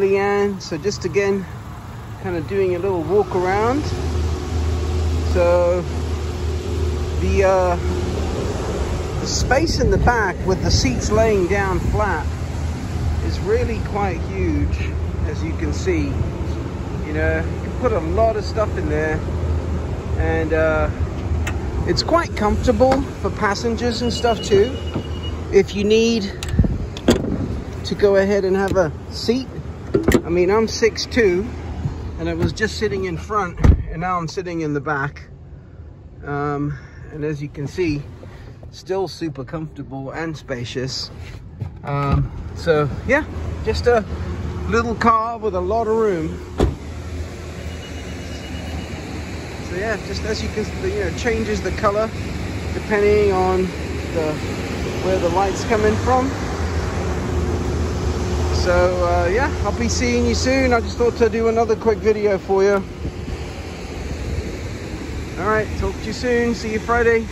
Leanne. So just again, kind of doing a little walk around. So the uh, the space in the back with the seats laying down flat is really quite huge, as you can see. You know, you can put a lot of stuff in there, and uh, it's quite comfortable for passengers and stuff too. If you need to go ahead and have a seat, I mean, I'm 6'2", and I was just sitting in front, and now I'm sitting in the back. Um, and as you can see, still super comfortable and spacious. Um, so yeah, just a little car with a lot of room. So yeah, just as you can, see, you know, changes the color depending on the where the light's coming from. So uh, yeah, I'll be seeing you soon. I just thought to do another quick video for you. All right, talk to you soon. See you Friday.